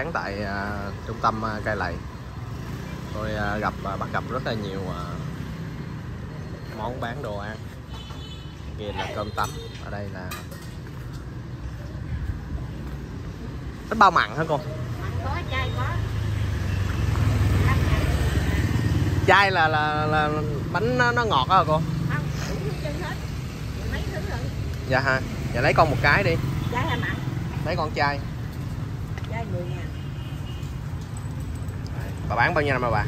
bán tại à, trung tâm à, cây lầy tôi à, gặp à, bắt gặp rất là nhiều à, món bán đồ ăn kia là cơm tấm ở đây là bánh bao mặn hả cô có, chay có. chai là là, là bánh nó, nó ngọt hả cô Không. Mấy thứ rồi. dạ ha dạ lấy con một cái đi lấy con chai Chay 10 ngàn. Bà bán bao nhiêu năm rồi bà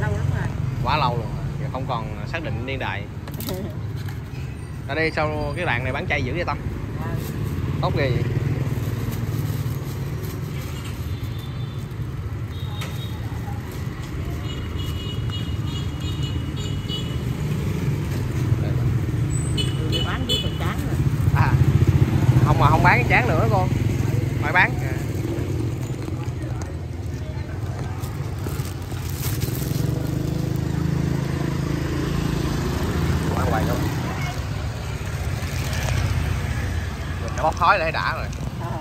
Lâu lắm rồi. quá lâu luôn giờ không còn xác định niên đại ở đây sau cái đoạn này bán chay dữ vậy tâm Ờ, tốt ghê vậy rồi. à không mà không bán cái chán nữa cô phải bán À. Cô ăn hoài không đã bốc khói lại đã rồi Ờ,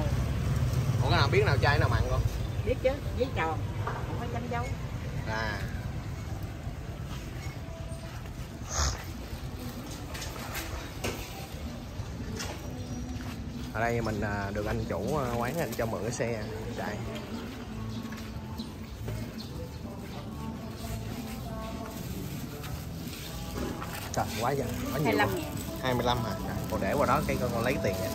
ủa cái nào biết nào chai nào mặn không biết chứ, giấy tròn. Không có chấm dấu. à ở đây mình à, được anh chủ à, quán anh cho mượn cái xe chạy trời quá giờ quá nhiều 25 luôn. ngàn. 25 hả Trời, cô để qua đó cái con, con lấy tiền vậy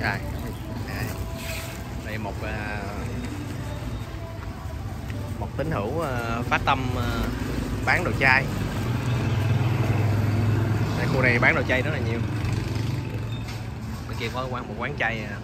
Rồi. đây, một à, một tín hữu à, phát tâm à, bán đồ chay đây khu này bán đồ chay rất là nhiều. Bên kia có quán một quán chay à,